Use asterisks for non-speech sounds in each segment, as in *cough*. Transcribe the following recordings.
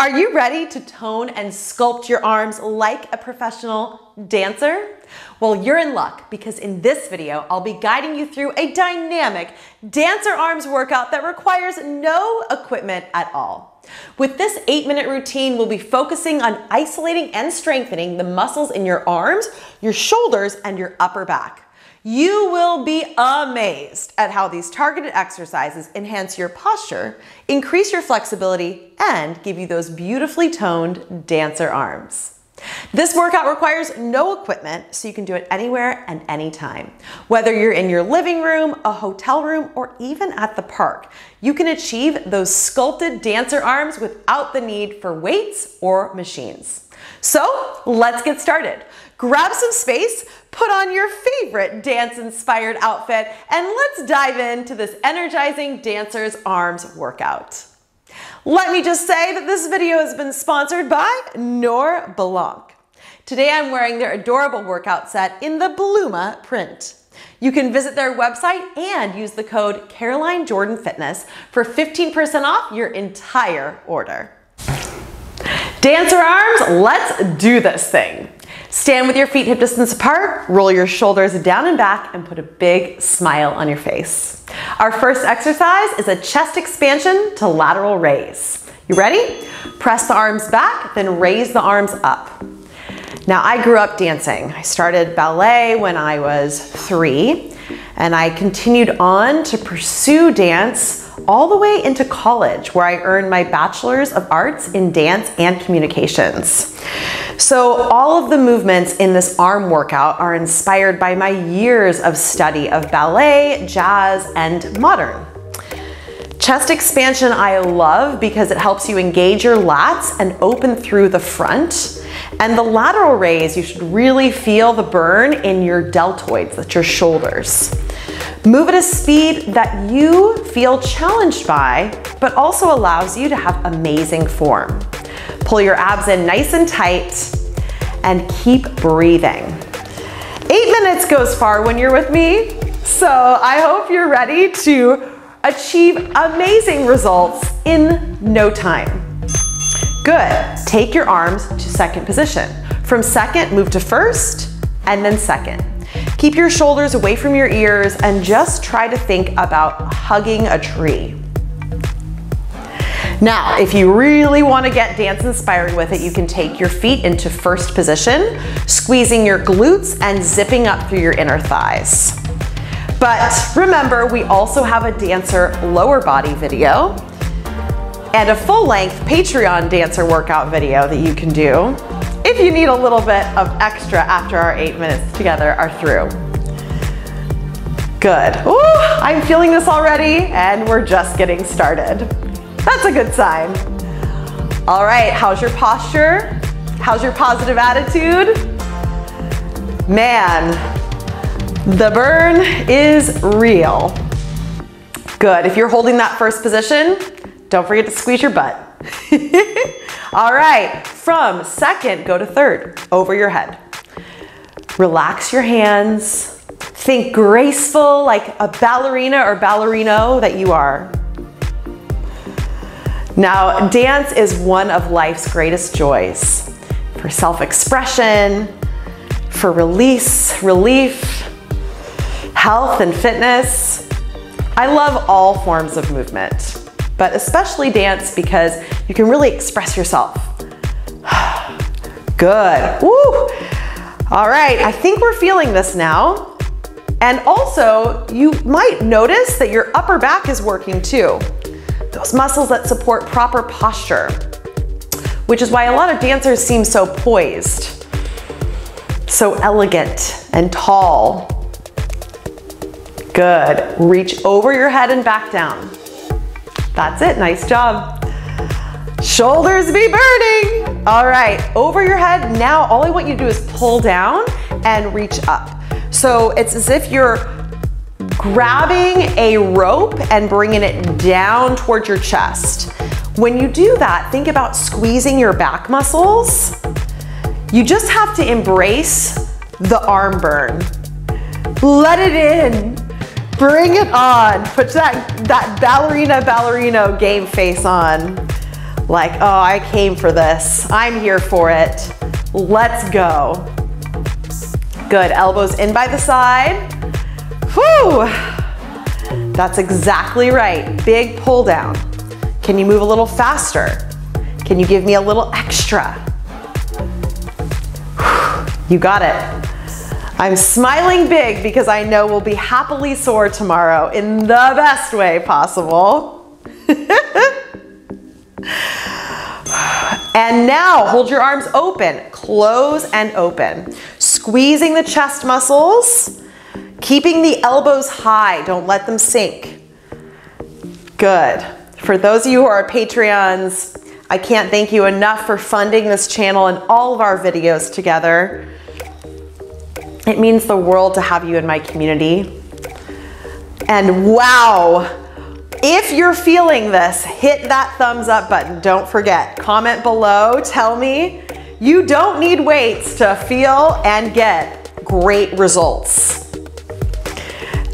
Are you ready to tone and sculpt your arms like a professional dancer? Well, you're in luck because in this video, I'll be guiding you through a dynamic dancer arms workout that requires no equipment at all. With this eight minute routine, we'll be focusing on isolating and strengthening the muscles in your arms, your shoulders, and your upper back. You will be amazed at how these targeted exercises enhance your posture, increase your flexibility, and give you those beautifully toned dancer arms. This workout requires no equipment, so you can do it anywhere and anytime. Whether you're in your living room, a hotel room, or even at the park, you can achieve those sculpted dancer arms without the need for weights or machines. So let's get started. Grab some space, put on your favorite dance-inspired outfit, and let's dive into this energizing dancer's arms workout. Let me just say that this video has been sponsored by NoireBlanc. Today I'm wearing their adorable workout set in the Bluema print. You can visit their website and use the code Caroline Jordan Fitness for 15% off your entire order. Dancer arms, let's do this thing. Stand with your feet hip distance apart, roll your shoulders down and back, and put a big smile on your face. Our first exercise is a chest expansion to lateral raise. You ready? Press the arms back, then raise the arms up. Now, I grew up dancing. I started ballet when I was three, and I continued on to pursue dance all the way into college where I earned my Bachelor's of Arts in Dance and Communications. So all of the movements in this arm workout are inspired by my years of study of ballet, jazz, and modern. Chest expansion I love because it helps you engage your lats and open through the front. And the lateral raise, you should really feel the burn in your deltoids, that's your shoulders. Move at a speed that you feel challenged by, but also allows you to have amazing form. Pull your abs in nice and tight and keep breathing. Eight minutes goes far when you're with me, so I hope you're ready to achieve amazing results in no time. Good, take your arms to second position. From second, move to first, and then second. Keep your shoulders away from your ears and just try to think about hugging a tree. Now, if you really want to get dance inspired with it, you can take your feet into first position, squeezing your glutes and zipping up through your inner thighs. But remember, we also have a dancer lower body video and a full length Patreon dancer workout video that you can do if you need a little bit of extra after our eight minutes together are through. Good. Ooh, I'm feeling this already and we're just getting started. That's a good sign. All right, how's your posture? How's your positive attitude? Man, the burn is real. Good, if you're holding that first position, don't forget to squeeze your butt. *laughs* All right, from second, go to third, over your head. Relax your hands. Think graceful like a ballerina or ballerino that you are. Now, dance is one of life's greatest joys for self-expression, for release, relief, health and fitness. I love all forms of movement, but especially dance because you can really express yourself. *sighs* Good, woo! All right, I think we're feeling this now. And also, you might notice that your upper back is working too those muscles that support proper posture, which is why a lot of dancers seem so poised, so elegant and tall. Good. Reach over your head and back down. That's it. Nice job. Shoulders be burning. All right, over your head. Now, all I want you to do is pull down and reach up. So it's as if you're grabbing a rope and bringing it down towards your chest. When you do that, think about squeezing your back muscles. You just have to embrace the arm burn. Let it in. Bring it on. Put that, that ballerina ballerino game face on. like, oh, I came for this. I'm here for it. Let's go. Good, elbows in by the side. Whew. That's exactly right. Big pull down. Can you move a little faster? Can you give me a little extra? You got it. I'm smiling big because I know we'll be happily sore tomorrow in the best way possible. *laughs* and now hold your arms open, close and open. Squeezing the chest muscles, keeping the elbows high, don't let them sink. Good. For those of you who are Patreons, I can't thank you enough for funding this channel and all of our videos together. It means the world to have you in my community. And wow, if you're feeling this, hit that thumbs up button. Don't forget, comment below, tell me you don't need weights to feel and get great results.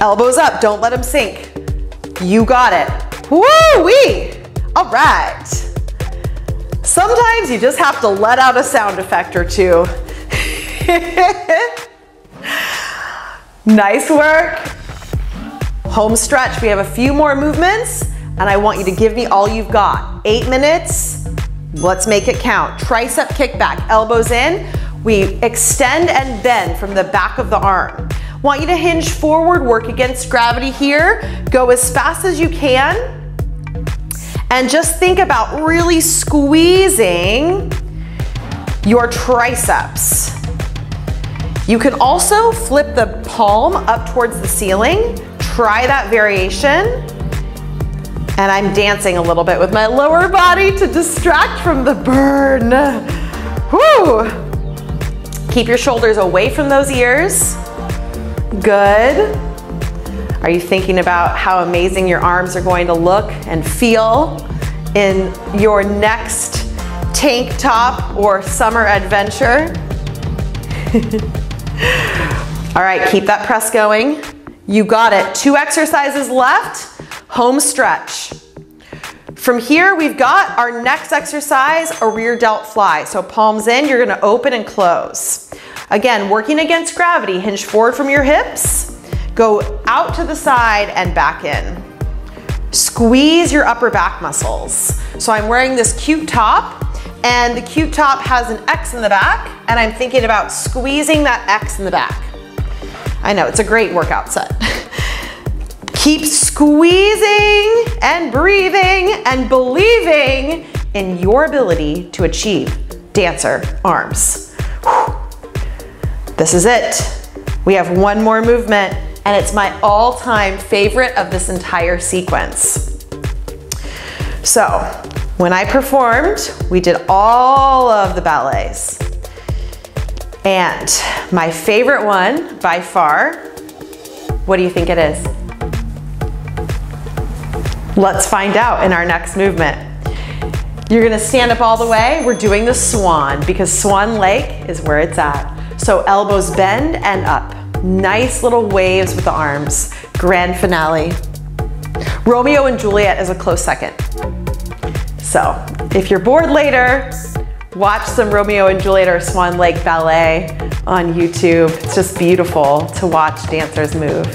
Elbows up, don't let them sink. You got it. Woo-wee! All right. Sometimes you just have to let out a sound effect or two. *laughs* Nice work. Home stretch, we have a few more movements and I want you to give me all you've got. Eight minutes, let's make it count. Tricep kickback, elbows in. We extend and bend from the back of the arm. Want you to hinge forward, work against gravity here. Go as fast as you can. And just think about really squeezing your triceps. You can also flip the palm up towards the ceiling. Try that variation. And I'm dancing a little bit with my lower body to distract from the burn. Woo! Keep your shoulders away from those ears. Good. Are you thinking about how amazing your arms are going to look and feel in your next tank top or summer adventure? *laughs* All right, keep that press going. You got it. Two exercises left. Home stretch. From here, we've got our next exercise, a rear delt fly. So palms in, you're gonna open and close. Again, working against gravity, hinge forward from your hips, go out to the side and back in. Squeeze your upper back muscles. So I'm wearing this cute top and the cute top has an X in the back, and I'm thinking about squeezing that X in the back. I know, it's a great workout set. *laughs* Keep squeezing and breathing and believing in your ability to achieve dancer arms. This is it. We have one more movement, and it's my all-time favorite of this entire sequence. So when I performed, we did all of the ballets. And my favorite one by far, what do you think it is? Let's find out in our next movement. You're gonna stand up all the way. We're doing the swan because Swan Lake is where it's at. So elbows bend and up. Nice little waves with the arms. Grand finale. Romeo and Juliet is a close second. So if you're bored later, watch some Romeo and Juliet or Swan Lake Ballet on YouTube. It's just beautiful to watch dancers move.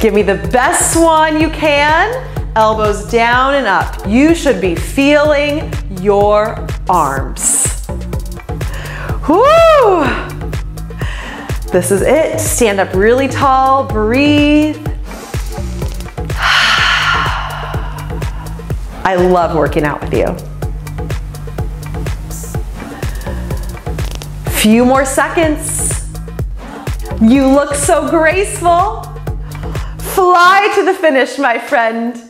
Give me the best swan you can, elbows down and up. You should be feeling your arms. Whoo! This is it. Stand up really tall, breathe. I love working out with you. Few more seconds. You look so graceful. Fly to the finish, my friend.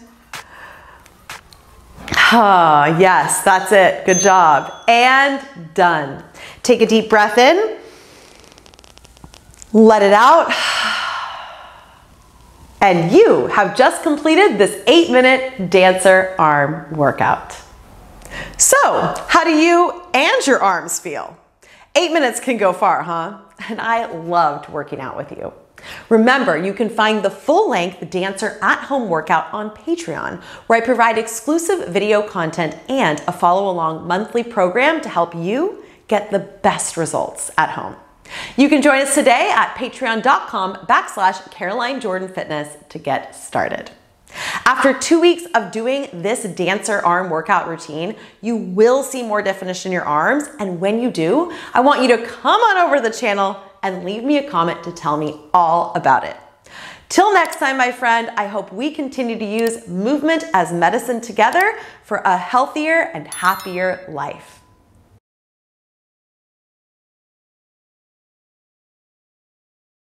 Ah, yes, that's it. Good job. And done. Take a deep breath in. Let it out. And you have just completed this eight minute dancer arm workout. So, how do you and your arms feel? Eight minutes can go far, huh? And I loved working out with you. Remember, you can find the full length Dancer at Home workout on Patreon, where I provide exclusive video content and a follow along monthly program to help you get the best results at home. You can join us today at patreon.com backslash Caroline Jordan Fitness to get started. After two weeks of doing this dancer arm workout routine, you will see more definition in your arms. And when you do, I want you to come on over to the channel and leave me a comment to tell me all about it. Till next time, my friend, I hope we continue to use movement as medicine together for a healthier and happier life.